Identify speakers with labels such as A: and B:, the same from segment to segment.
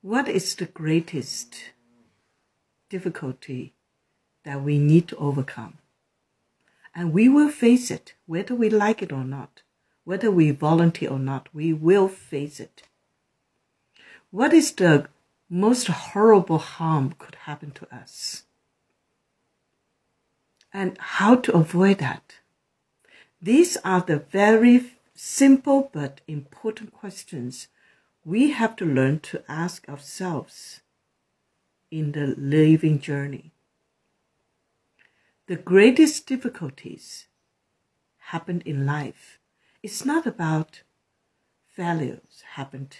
A: What is the greatest difficulty that we need to overcome? And we will face it, whether we like it or not, whether we volunteer or not, we will face it. What is the most horrible harm could happen to us? And how to avoid that? These are the very simple but important questions we have to learn to ask ourselves in the living journey. The greatest difficulties happened in life. It's not about failures happened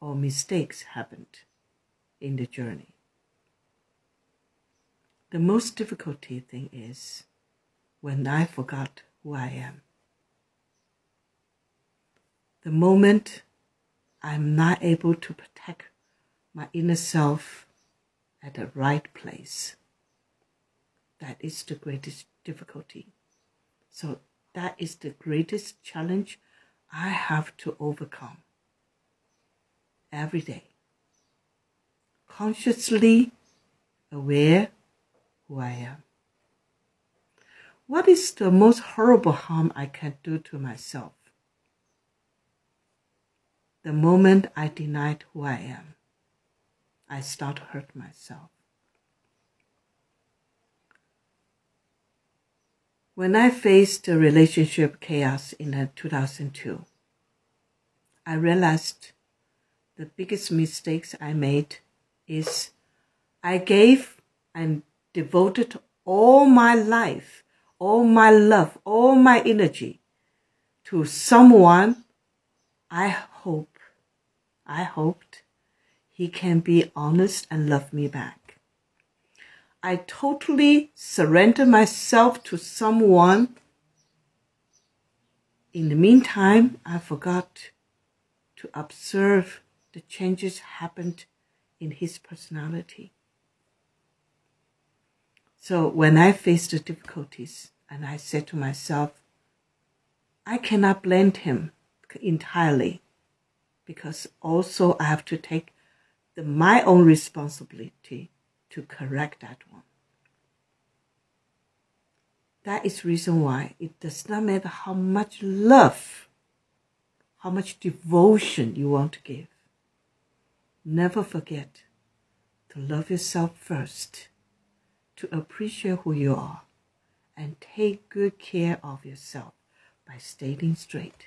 A: or mistakes happened in the journey. The most difficult thing is when I forgot who I am. The moment I'm not able to protect my inner self at the right place. That is the greatest difficulty. So that is the greatest challenge I have to overcome every day. Consciously aware who I am. What is the most horrible harm I can do to myself? The moment I denied who I am, I start to hurt myself. When I faced the relationship chaos in 2002, I realized the biggest mistakes I made is I gave and devoted all my life, all my love, all my energy to someone I hope I hoped he can be honest and love me back. I totally surrender myself to someone. In the meantime, I forgot to observe the changes happened in his personality. So when I faced the difficulties and I said to myself, I cannot blame him entirely because also I have to take the, my own responsibility to correct that one. That is reason why it does not matter how much love, how much devotion you want to give. Never forget to love yourself first, to appreciate who you are, and take good care of yourself by staying straight.